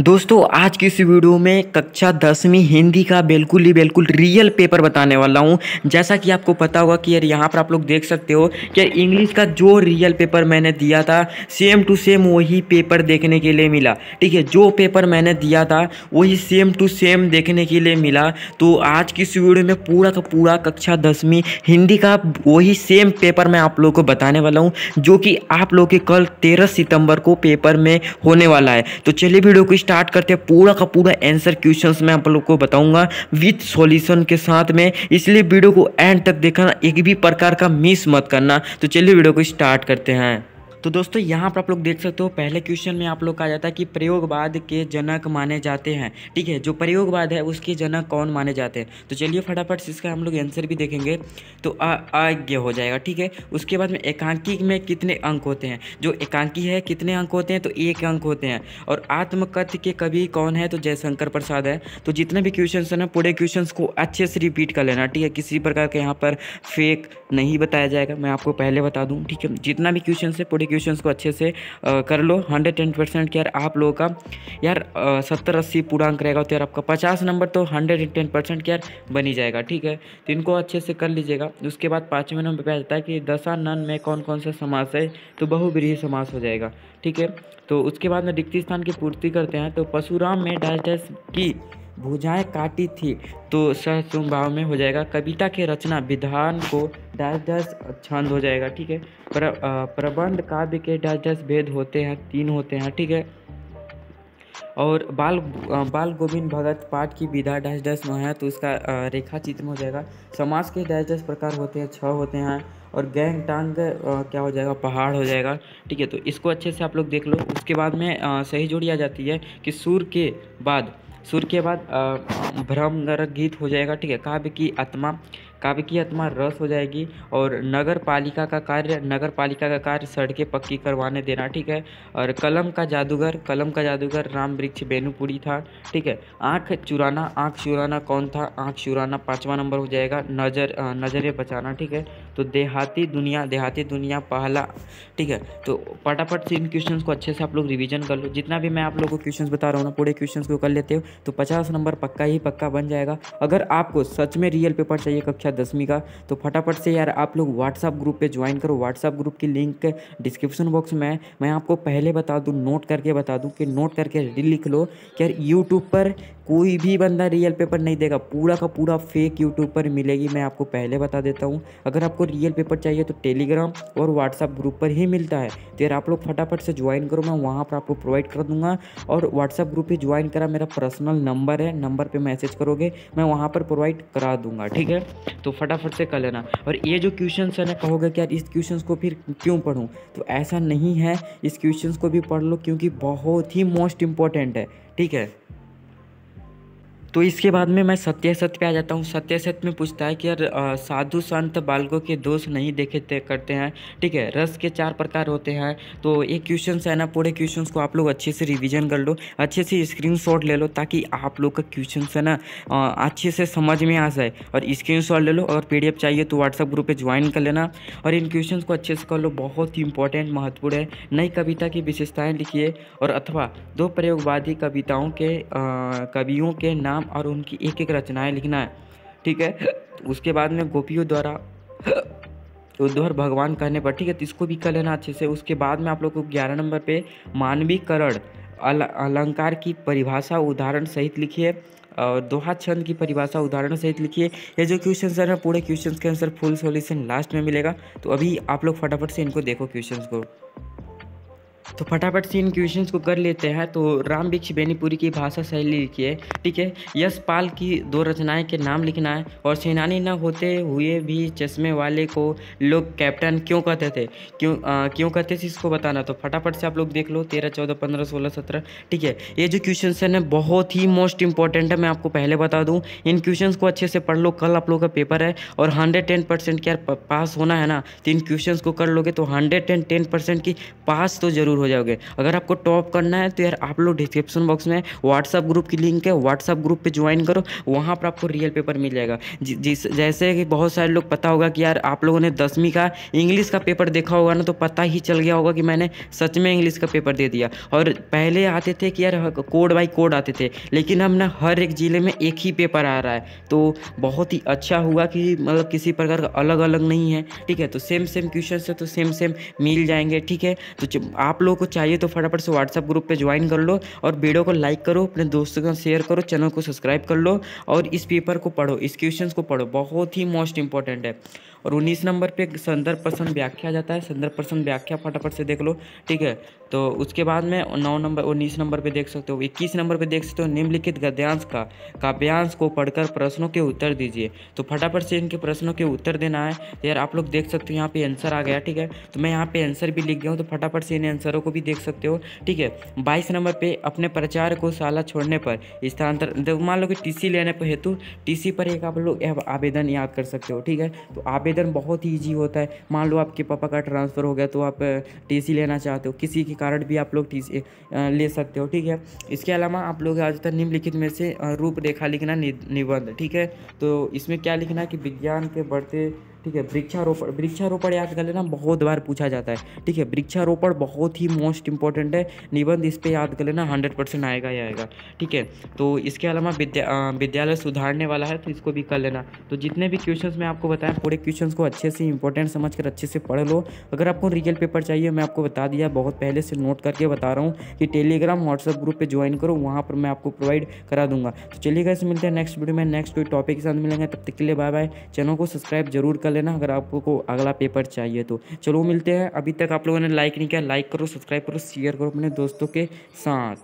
दोस्तों, आज की इस वीडियो में कक्षा दसवीं हिंदी का बिल्कुल ही बिल्कुल रियल पेपर बताने वाला हूँ। जैसा कि आपको पता होगा कि यार यहाँ पर आप लोग देख सकते हो कि यार इंग्लिश का जो रियल पेपर मैंने दिया था सेम टू सेम वही पेपर देखने के लिए मिला। ठीक है, जो पेपर मैंने दिया था, वही सेम टू सेम देखने के लिए मिला। तो आज की इस वीडियो में पूरा का पूरा कक्षा दसवीं हिंदी का वही सेम पेपर मैं आप लोग को बताने वाला हूँ, जो कि आप लोग के कल तेरह सितंबर को पेपर में होने वाला है। तो चलिए वीडियो को स्टार्ट करते हैं, पूरा का पूरा आंसर क्वेश्चंस मैं आप लोग को बताऊँगा विथ सॉल्यूशन के साथ में। इसलिए वीडियो को एंड तक देखना, एक भी प्रकार का मिस मत करना। तो चलिए वीडियो को स्टार्ट करते हैं। तो दोस्तों, यहाँ पर आप लोग देख सकते हो, पहले क्वेश्चन में आप लोग कहा जाता है कि प्रयोगवाद के जनक माने जाते हैं। ठीक है, जो प्रयोगवाद है, उसके जनक कौन माने जाते हैं? तो चलिए फटाफट इसका हम लोग आंसर भी देखेंगे तो अज्ञ हो जाएगा, ठीक है? उसके बाद में एकांकी में कितने अंक होते हैं? जो एकांकी है, कितने अंक होते हैं? तो एक अंक होते हैं। और आत्मकथ्य के कवि कौन है? तो जयशंकर प्रसाद है। तो जितने भी क्वेश्चन है ना, पूरे क्वेश्चन को अच्छे से रिपीट कर लेना, ठीक है? किसी प्रकार के यहाँ पर फेक नहीं बताया जाएगा, मैं आपको पहले बता दूँ, ठीक है? जितना भी क्वेश्चन है, पूरे क्वेश्चन को अच्छे से आ, कर लो। हंड्रेड टेन परसेंट यार आप लोगों का यार सत्तर अस्सी पूर्णांक रहेगा तो यार आपका पचास नंबर तो हंड्रेड एंड टेन परसेंट यार बनी जाएगा ठीक है? तो इनको अच्छे से कर लीजिएगा। उसके बाद पाँचवें नंबर पर आ जाता है कि दशा नन में कौन कौन सा समास है तो बहुब्रीही समास हो जाएगा ठीक है? तो उसके बाद में रिक्ति स्थान की पूर्ति करते हैं। तो पशुराम में डायस की भुजाएँ काटी थी तो सहसुम भाव में हो जाएगा। कविता के रचना विधान को डैश डैश छंद हो जाएगा ठीक है? प्र, प्रबंध काव्य के डैश डैश भेद होते हैं तीन होते हैं ठीक है? और बाल बाल गोविंद भगत पाठ की विधा डैश डैश में है तो उसका रेखा चित्र में हो जाएगा। समाज के डैश डैश प्रकार होते हैं छः होते हैं और गैंग टांग क्या हो जाएगा? पहाड़ हो जाएगा ठीक है? तो इसको अच्छे से आप लोग देख लो। उसके बाद में सही जोड़ी आ जाती है कि सुर के बाद सुर के बाद भ्रम नरक गीत हो जाएगा, ठीक है? काव्य की आत्मा, काव्य की आत्मा रस हो जाएगी और नगर पालिका का कार्य, नगर पालिका का कार्य सड़कें पक्की करवाने देना, ठीक है? और कलम का जादूगर, कलम का जादूगर राम वृक्ष बेनुपुरी था, ठीक है? आँख चुराना आँख चुराना कौन था? आँख चुराना पाँचवा नंबर हो जाएगा, नज़र नज़रें बचाना, ठीक है? तो देहाती दुनिया देहाती दुनिया पहला, ठीक है? तो फटाफट से इन क्वेश्चन को अच्छे से आप लोग रिविजन कर लो। जितना भी मैं आप लोगों को क्वेश्चन बता रहा हूँ ना, पूरे क्वेश्चन को कर लेते हो। तो पचास नंबर पक्का ही पक्का बन जाएगा। अगर आपको सच में रियल पेपर चाहिए कक्षा दसवीं का तो फटाफट से यार आप लोग व्हाट्सअप ग्रुप पे ज्वाइन करो। व्हाट्सअप ग्रुप की लिंक डिस्क्रिप्शन बॉक्स में है मैं आपको पहले बता दूँ नोट करके बता दूँ कि नोट करके लिख लो कि यार यूट्यूब पर कोई भी बंदा रियल पेपर नहीं देगा। पूरा का पूरा फेक यूट्यूब पर मिलेगी, मैं आपको पहले बता देता हूँ। अगर आपको रियल पेपर चाहिए तो टेलीग्राम और व्हाट्सअप ग्रुप पर ही मिलता है। तो यार आप लोग फटाफट से ज्वाइन करो, मैं वहाँ पर आपको प्रोवाइड कर दूँगा। और व्हाट्सअप ग्रुप पर ज्वाइन करा, मेरा पर्सनल नंबर है। नंबर पर मैसेज करोगे, मैं वहाँ पर प्रोवाइड करा दूँगा, ठीक है? तो फटाफट से कर लेना। और ये जो क्वेश्चन है ना, कहोगे कि यार इस क्वेश्चन को फिर क्यों पढ़ूँ? तो ऐसा नहीं है। इस क्वेश्चन को भी पढ़ लो, क्योंकि बहुत ही मोस्ट इंपॉर्टेंट है, ठीक है? तो इसके बाद में मैं सत्य सत्य पे आ जाता हूँ। सत्य सत्य में पूछता है कि यार साधु संत बालकों के दोष नहीं देखे करते हैं, ठीक है? रस के चार प्रकार होते हैं। तो ये क्वेश्चन है ना, पूरे क्वेश्चन को आप लोग अच्छे से रिविजन कर लो, अच्छे से स्क्रीन ले लो, ताकि आप लोग का क्वेश्चन है ना अच्छे से समझ में आ जाए। और स्क्रीन ले लो अगर पी चाहिए तो व्हाट्सअप ग्रुप पर ज्वाइन कर लेना। और इन क्वेश्चन को अच्छे से कर लो, बहुत ही इंपॉर्टेंट महत्वपूर्ण है। नई कविता की विशेषताएँ लिखिए। और अथवा दो प्रयोगवादी कविताओं के कवियों के नाम नाम और उनकी एक एक रचनाएँ लिखना है, ठीक है? उसके बाद में गोपियों द्वारा उद्धवर भगवान कहने पर, ठीक है तो इसको भी कर लेना अच्छे से। उसके बाद में आप लोग को ग्यारह नंबर पे मानवीकरण, अल, अलंकार की परिभाषा उदाहरण सहित लिखिए, और दोहा छंद की परिभाषा उदाहरण सहित लिखिए। ये जो क्वेश्चन सर है पूरे क्वेश्चन के आंसर फुल सॉल्यूशन लास्ट में मिलेगा। तो अभी आप लोग फटाफट से इनको देखो क्वेश्चन को। तो फटाफट से इन क्वेश्चन को कर लेते हैं तो राम बिक्ष बेनीपुरी की भाषा शैली लिखिए ठीक है? यश पाल की दो रचनाएँ के नाम लिखना है और सेनानी न होते हुए भी चश्मे वाले को लोग कैप्टन क्यों कहते थे? क्यों आ, क्यों कहते थे इसको बताना? तो फटाफट से आप लोग देख लो तेरह चौदह पंद्रह सोलह सत्रह ठीक है? ये जो क्वेश्चन है बहुत ही मोस्ट इंपॉर्टेंट है मैं आपको पहले बता दूँ। इन क्वेश्चन को अच्छे से पढ़ लो कल आप लोग का पेपर है और हंड्रेड टेन परसेंट पास होना है ना तो इन क्वेश्चन को कर लोगे तो हंड्रेड टेन टेन परसेंट की पास तो ज़रूर हो जाओगे। अगर आपको टॉप करना है तो यार आप लोग डिस्क्रिप्शन बॉक्स में व्हाट्सअप ग्रुप की लिंक है व्हाट्सअप ग्रुप पे ज्वाइन करो, वहाँ पर आपको रियल पेपर मिल जाएगा। जिस, जैसे कि बहुत सारे लोग पता होगा कि यार आप लोगों ने दसवीं का इंग्लिश का पेपर देखा होगा ना तो पता ही चल गया होगा कि मैंने सच में इंग्लिश का पेपर दे दिया। और पहले आते थे कि यार कोड बाई कोड आते थे, लेकिन हम ना हर एक ज़िले में एक ही पेपर आ रहा है। तो बहुत ही अच्छा हुआ कि मतलब किसी प्रकार का अलग अलग नहीं है, ठीक है? तो सेम सेम क्वेश्चन है तो सेम सेम मिल जाएँगे, ठीक है? तो आप लोगों को चाहिए तो फटाफट से व्हाट्सअप ग्रुप पे ज्वाइन कर लो और वीडियो को लाइक करो, अपने दोस्तों के शेयर करो चैनल को सब्सक्राइब कर लो और इस पेपर को पढ़ो, इस क्वेश्चन को पढ़ो। बहुत ही मोस्ट इंपॉर्टेंट है। और उन्नीस नंबर पे संदर्भ प्रश्न व्याख्या जाता है। संदर्भ प्रश्न व्याख्या फटाफट से देख लो, ठीक है? तो उसके बाद में नौ नंबर, उन्नीस नंबर पे देख सकते हो, इक्कीस नंबर पे देख सकते हो, निम्नलिखित गद्यांश का, काव्यांश को पढ़कर प्रश्नों के उत्तर दीजिए। तो फटाफट से इनके प्रश्नों के उत्तर देना है। तो यार आप लोग देख सकते हो, यहाँ पे आंसर आ गया, ठीक है? तो मैं यहाँ पे आंसर भी लिख गया हूँ तो फटाफट से इन आंसरों को भी देख सकते हो। ठीक है, बाईस नंबर पे अपने प्रचार को साला छोड़ने पर स्थानांतर मान लो कि टी लेने पर हेतु, टीसी पर एक आप लोग आवेदन याद कर सकते हो, ठीक है? तो आवेदन बहुत ही ईजी होता है। मान लो आपके पापा का ट्रांसफ़र हो गया तो आप टीसी लेना चाहते हो, किसी के कारण भी आप लोग टीसी ले सकते हो, ठीक है? इसके अलावा आप लोग आज तक निम्नलिखित में से रूपरेखा लिखना निबंध, ठीक है? तो इसमें क्या लिखना है कि विज्ञान के बढ़ते ठीक है, वृक्षारोपण वृक्षारोपण याद कर लेना बहुत बार पूछा जाता है। ठीक है, वृक्षारोपण बहुत ही मोस्ट इंपॉर्टेंट है। निबंध इस पर याद कर लेना हंड्रेड परसेंट आएगा ही आएगा। ठीक है तो इसके अलावा विद्या विद्यालय सुधारने वाला है तो इसको भी कर लेना। तो जितने भी क्वेश्चन मैं आपको बताया, पूरे क्वेश्चन को अच्छे से इंपॉर्टेंट समझ कर अच्छे से पढ़ लो। अगर आपको रियल पेपर चाहिए, मैं आपको बता दिया, बहुत पहले से नोट करके बता रहा हूँ कि टेलीग्राम व्हाट्सअप ग्रुप पर ज्वाइन करो, वहाँ पर मैं आपको प्रोवाइड करा दूँगा। तो चलिए कैसे मिलते हैं नेक्स्ट वीडियो में नेक्स्ट कोई टॉपिक के साथ मिलेंगे, तब तक के लिए बाय बाय चैनल को सब्सक्राइब ज़रूर कर लेना अगर आपको अगला पेपर चाहिए तो। चलो मिलते हैं। अभी तक आप लोगों ने लाइक नहीं किया लाइक करो सब्सक्राइब करो शेयर करो अपने दोस्तों के साथ।